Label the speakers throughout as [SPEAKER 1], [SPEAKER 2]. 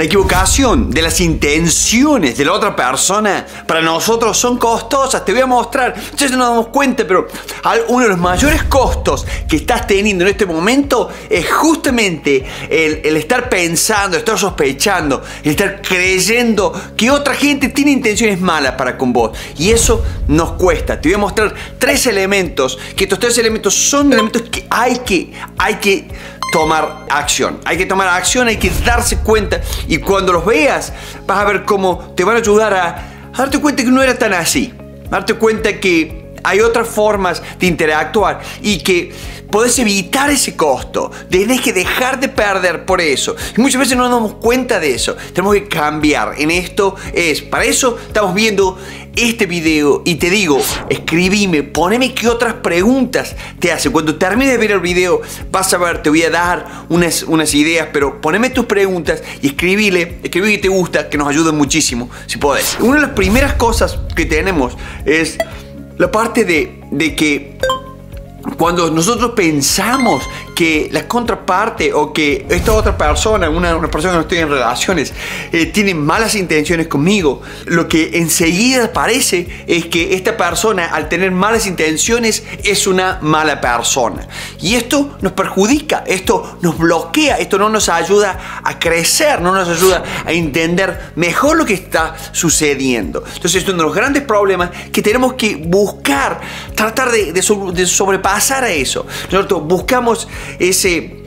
[SPEAKER 1] La equivocación de las intenciones de la otra persona para nosotros son costosas. Te voy a mostrar. Ya no nos damos cuenta, pero uno de los mayores costos que estás teniendo en este momento es justamente el, estar pensando, estar sospechando, el estar creyendo que otra gente tiene intenciones malas para con vos. Y eso nos cuesta. Te voy a mostrar tres elementos, que estos tres elementos son elementos que hay que, hay que tomar acción. Hay que tomar acción, hay que darse cuenta y cuando los veas vas a ver cómo te van a ayudar a, darte cuenta que no era tan así. darte cuenta que hay otras formas de interactuar y que podés evitar ese costo. Tenés que dejar de perder por eso. Y muchas veces no nos damos cuenta de eso. Tenemos que cambiar. En esto es, para eso estamos viendo este video y te digo, escribime, poneme qué otras preguntas te hace. Cuando termines de ver el video, vas a ver, te voy a dar unas, unas ideas, pero poneme tus preguntas y escribile, escribí que te gusta, que nos ayuda muchísimo, si podés. Una de las primeras cosas que tenemos es la parte de, de que cuando nosotros pensamos que la contraparte o que esta otra persona, una, persona que no estoy en relaciones, eh, tiene malas intenciones conmigo, lo que enseguida parece es que esta persona al tener malas intenciones es una mala persona. Y esto nos perjudica, esto nos bloquea, esto no nos ayuda a crecer, no nos ayuda a entender mejor lo que está sucediendo. Entonces, es uno de los grandes problemas que tenemos que buscar, tratar de, sobrepasar a eso. Buscamos ese,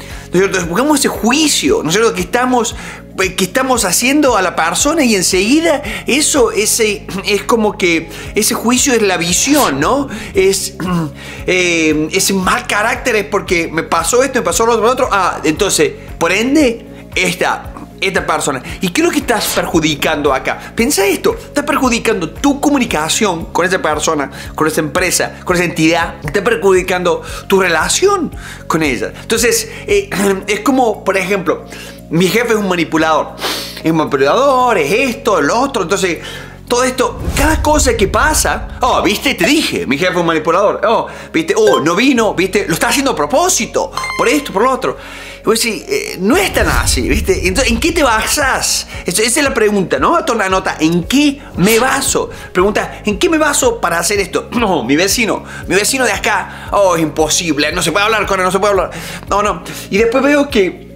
[SPEAKER 1] buscamos ese juicio, ¿no es? Que estamos, eh, que estamos haciendo a la persona y enseguida eso ese, es como que ese juicio es la visión, ¿no? Es eh, ese mal carácter es porque me pasó esto, me pasó lo otro, lo otro. Ah, entonces, por ende, esta esta persona. ¿Y qué lo que estás perjudicando acá? Pensa esto, estás perjudicando tu comunicación con esa persona, con esa empresa, con esa entidad, estás perjudicando tu relación con ella. Entonces, eh, es como, por ejemplo, mi jefe es un manipulador. Es un manipulador, es esto, lo otro. Entonces, todo esto, cada cosa que pasa, oh, viste, te dije, mi jefe es un manipulador, oh, viste, oh, no vino, viste, lo está haciendo a propósito, por esto, por lo otro. Pues sí, eh, no es tan así, ¿viste? Entonces, ¿en qué te basas? esa es la pregunta, ¿no? Toma nota, ¿en qué me baso? Pregunta, ¿en qué me baso para hacer esto? No, mi vecino, mi vecino de acá, oh, es imposible, no se puede hablar con él, no se puede hablar. No, no. Y después veo que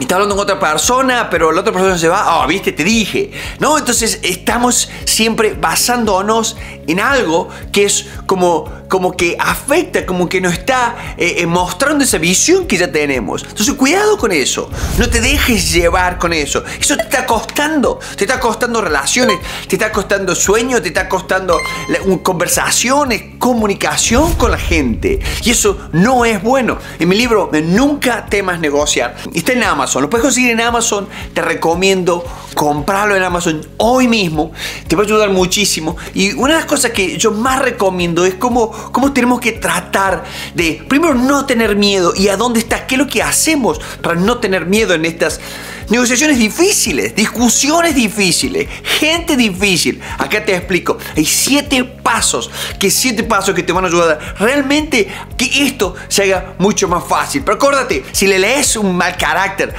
[SPEAKER 1] está hablando con otra persona, pero la otra persona se va, ah, viste, te dije. ¿No? Entonces estamos siempre basándonos en algo que es como como que afecta, como que nos está eh, eh, mostrando esa visión que ya tenemos. Entonces, cuidado con eso. No te dejes llevar con eso. Eso te está costando. Te está costando relaciones, te está costando sueños, te está costando conversaciones, comunicación con la gente. Y eso no es bueno. En mi libro, Nunca temas negociar, está en Amazon. Lo puedes conseguir en Amazon. Te recomiendo comprarlo en Amazon hoy mismo. Te va a ayudar muchísimo. Y una de las cosas que yo más recomiendo es cómo cómo tenemos que tratar de, primero, no tener miedo y a dónde está, qué es lo que hacemos para no tener miedo en estas negociaciones difíciles, discusiones difíciles, gente difícil. Acá te explico, hay siete pasos, que siete pasos que te van a ayudar realmente que esto se haga mucho más fácil. Pero acuérdate, si le lees un mal carácter,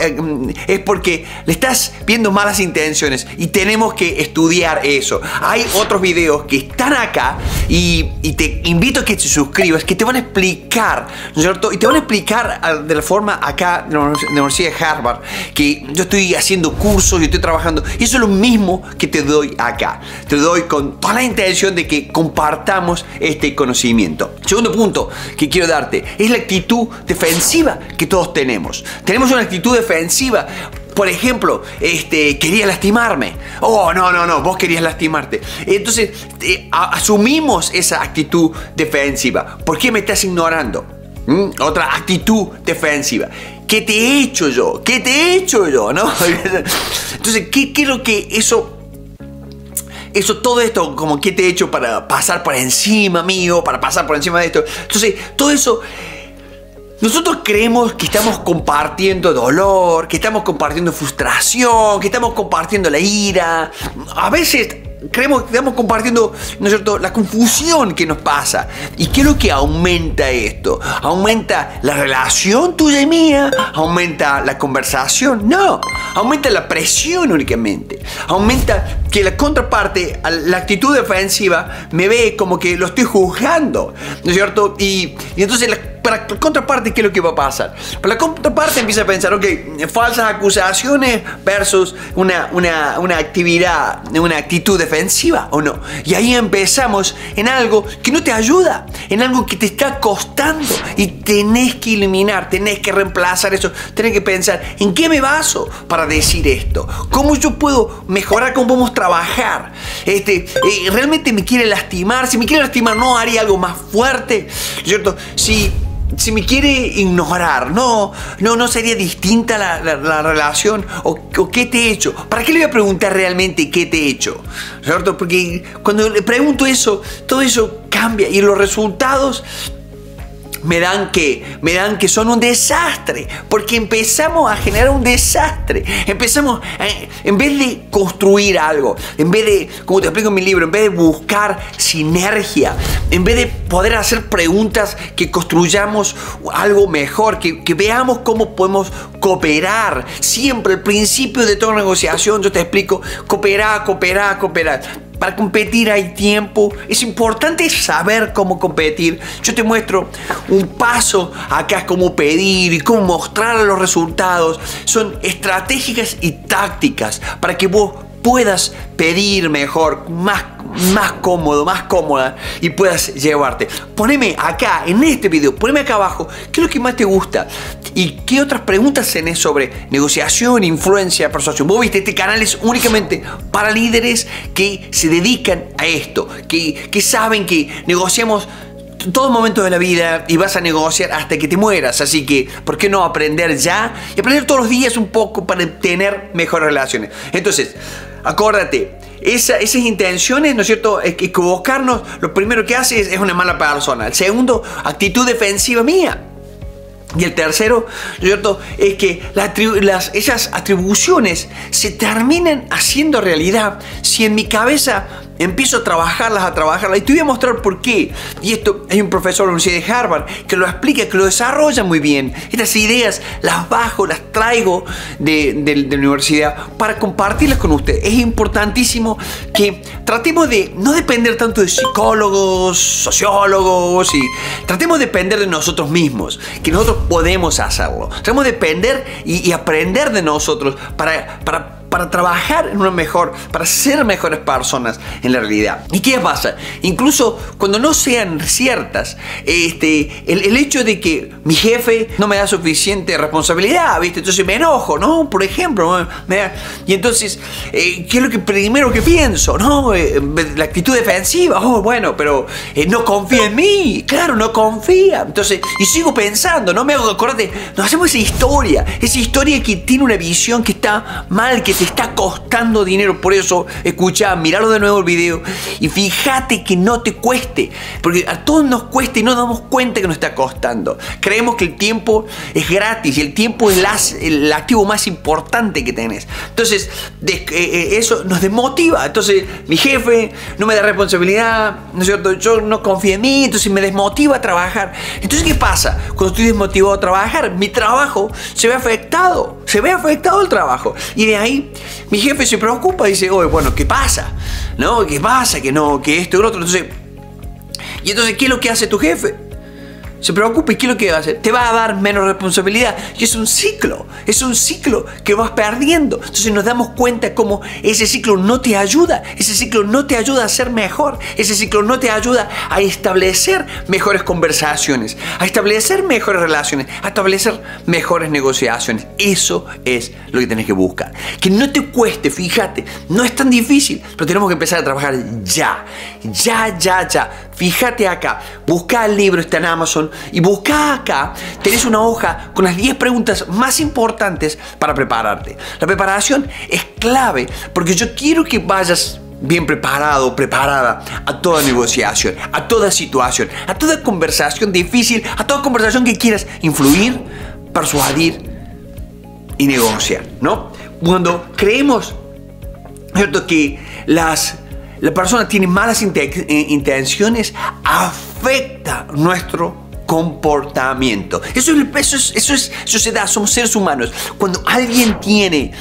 [SPEAKER 1] eh, mm, es porque le estás viendo malas intenciones y tenemos que estudiar eso. Hay otros videos que están acá y, te invito a que te suscribas, que te van a explicar, ¿no es cierto? Y te van a explicar ah, de la forma acá de la Universidad de Harvard que yo estoy haciendo cursos, yo estoy trabajando. Y eso es lo mismo que te doy acá. Te doy con toda la intención de que compartamos este conocimiento. Segundo punto que quiero darte es la actitud defensiva que todos tenemos. Tenemos una actitud defensiva por ejemplo, este, quería lastimarme. Oh, no, no, no, vos querías lastimarte. Entonces, eh, asumimos esa actitud defensiva. ¿Por qué me estás ignorando? ¿Mm? Otra actitud defensiva. ¿Qué te he hecho yo? ¿Qué te he hecho yo? ¿No? Entonces, ¿qué, qué es lo que eso eso, todo esto, como que te he hecho para pasar por encima mío, para pasar por encima de esto. Entonces, todo eso, nosotros creemos que estamos compartiendo dolor, que estamos compartiendo frustración, que estamos compartiendo la ira. A veces creemos, estamos compartiendo, ¿no es cierto?, la confusión que nos pasa. ¿Y qué es lo que aumenta esto? ¿Aumenta la relación tuya y mía? ¿Aumenta la conversación? No, aumenta la presión únicamente. Aumenta que la contraparte, la actitud defensiva, me ve como que lo estoy juzgando, ¿no es cierto? Y, y entonces la para la contraparte, ¿qué es lo que va a pasar? Para la contraparte empieza a pensar, ok, falsas acusaciones versus una, una, una actividad, una actitud defensiva o no. Y ahí empezamos en algo que no te ayuda, en algo que te está costando y tenés que eliminar, tenés que reemplazar eso, tenés que pensar, ¿en qué me baso para decir esto? ¿Cómo yo puedo mejorar? ¿Cómo podemos trabajar? Este, eh, ¿Realmente me quiere lastimar? Si me quiere lastimar, ¿no haría algo más fuerte? ¿Cierto? Si si me quiere ignorar, no, no, no sería distinta la, relación o, qué te he hecho. ¿Para qué le voy a preguntar realmente qué te he hecho? Porque cuando le pregunto eso, todo eso cambia y los resultados me dan que me dan que son un desastre porque empezamos a generar un desastre. Empezamos en vez de construir algo en vez de como te explico en mi libro en vez de buscar sinergia en vez de poder hacer preguntas que construyamos algo mejor que, que veamos cómo podemos cooperar. Siempre el principio de toda negociación yo te explico cooperar cooperar cooperar para competir hay tiempo. Es importante saber cómo competir. Yo te muestro un paso acá, cómo pedir y cómo mostrar los resultados. Son estratégicas y tácticas para que vos puedas pedir mejor, más, más cómodo, más cómoda y puedas llevarte. Poneme acá, en este video, poneme acá abajo, qué es lo que más te gusta y qué otras preguntas tenés sobre negociación, influencia, persuasión. Vos viste, este canal es únicamente para líderes que se dedican a esto, que, que saben que negociamos todo momento de la vida y vas a negociar hasta que te mueras. Así que, ¿por qué no aprender ya? Y aprender todos los días un poco para tener mejores relaciones. Entonces, Acuérdate, esas intenciones, ¿no es cierto? Equivocarnos, lo primero que hace es, una mala persona. El segundo, actitud defensiva mía. Y el tercero, ¿no es cierto? Es que las, esas atribuciones se terminan haciendo realidad si en mi cabeza empiezo a trabajarlas, a trabajarlas. Y te voy a mostrar por qué. Y esto hay un profesor de la Universidad de Harvard que lo explica, que lo desarrolla muy bien. Estas ideas las bajo, las traigo de, la universidad para compartirlas con ustedes. Es importantísimo que tratemos de no depender tanto de psicólogos, sociólogos y tratemos de depender de nosotros mismos, que nosotros podemos hacerlo. Tratemos de depender y, y aprender de nosotros para, para para trabajar en una mejor, para ser mejores personas en la realidad. ¿Y qué pasa? Incluso cuando no sean ciertas, este, el, hecho de que mi jefe no me da suficiente responsabilidad, ¿viste? Entonces me enojo, ¿no? Por ejemplo, y entonces, eh, ¿qué es lo que primero que pienso? ¿No? Eh, la actitud defensiva, oh, bueno, pero eh, no confía en mí, claro, no confía. Entonces, y sigo pensando, no me hago acordar nos hacemos esa historia, esa historia que tiene una visión que está mal, que te está costando dinero. Por eso, escucha, miralo de nuevo el video y fíjate que no te cueste. Porque a todos nos cuesta y no damos cuenta que nos está costando. Creemos que el tiempo es gratis y el tiempo es el activo más importante que tenés. Entonces, eh, eh, eso nos desmotiva. Entonces, mi jefe no me da responsabilidad, ¿no es cierto? Yo no confío en mí, entonces me desmotiva a trabajar. Entonces, ¿qué pasa? Cuando estoy desmotivado a trabajar, mi trabajo se ve afectado. Se ve afectado el trabajo. Y de ahí mi jefe se preocupa y dice, oye, bueno, ¿qué pasa? ¿No? ¿Qué pasa? Que no, que esto y lo otro. Entonces, y entonces, ¿qué es lo que hace tu jefe? Se preocupa y ¿qué es lo que va a hacer? Te va a dar menos responsabilidad. Y es un ciclo, es un ciclo que vas perdiendo. Entonces nos damos cuenta cómo ese ciclo no te ayuda, ese ciclo no te ayuda a ser mejor, ese ciclo no te ayuda a establecer mejores conversaciones, a establecer mejores relaciones, a establecer mejores negociaciones. Eso es lo que tienes que buscar. Que no te cueste, fíjate, no es tan difícil, pero tenemos que empezar a trabajar ya, ya, ya, ya. Fíjate acá, busca el libro, está en Amazon y busca acá, tenés una hoja con las 10 preguntas más importantes para prepararte. La preparación es clave porque yo quiero que vayas bien preparado, preparada a toda negociación, a toda situación, a toda conversación difícil, a toda conversación que quieras influir, persuadir y negociar, ¿no? Cuando creemos, ¿cierto? Que las la persona tiene malas eh, intenciones, afecta nuestro comportamiento. Eso, eso, es, eso es somos seres humanos. Cuando alguien tiene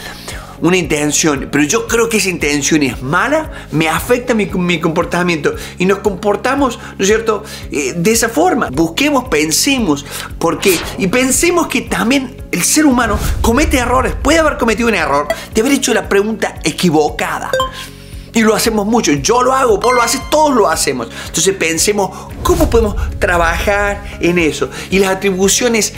[SPEAKER 1] una intención, pero yo creo que esa intención es mala, me afecta mi, mi comportamiento y nos comportamos, ¿no es cierto?, eh, de esa forma. Busquemos, pensemos, ¿por qué? Y pensemos que también el ser humano comete errores, puede haber cometido un error de haber hecho la pregunta equivocada. Y lo hacemos mucho. Yo lo hago, vos lo haces, todos lo hacemos. Entonces pensemos cómo podemos trabajar en eso. Y las atribuciones,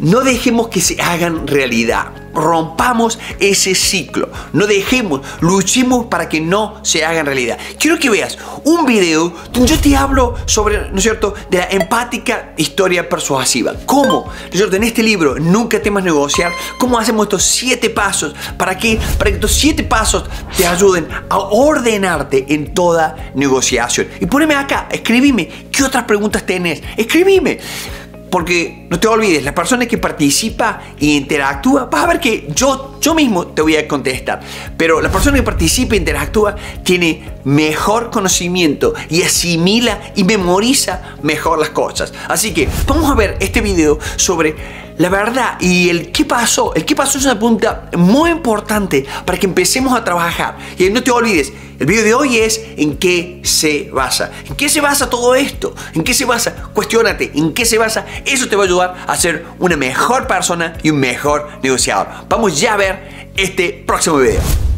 [SPEAKER 1] no dejemos que se hagan realidad rompamos ese ciclo. No dejemos, luchemos para que no se haga en realidad. Quiero que veas un video donde yo te hablo sobre, ¿no es cierto?, de la empática historia persuasiva. ¿Cómo? ¿No es? En este libro, Nunca temas negociar, cómo hacemos estos siete pasos para que, para que estos siete pasos te ayuden a ordenarte en toda negociación. Y poneme acá, escribime, ¿qué otras preguntas tenés? Escribime. Porque no te olvides, la persona que participa e interactúa, vas a ver que yo, yo mismo te voy a contestar. Pero la persona que participa e interactúa tiene mejor conocimiento y asimila y memoriza mejor las cosas. Así que vamos a ver este video sobre la verdad y el qué pasó. El qué pasó es una punta muy importante para que empecemos a trabajar. Y no te olvides, el video de hoy es en qué se basa. ¿En qué se basa todo esto? ¿En qué se basa? Cuestiónate, ¿en qué se basa? Eso te va a ayudar a ser una mejor persona y un mejor negociador. Vamos ya a ver este próximo video.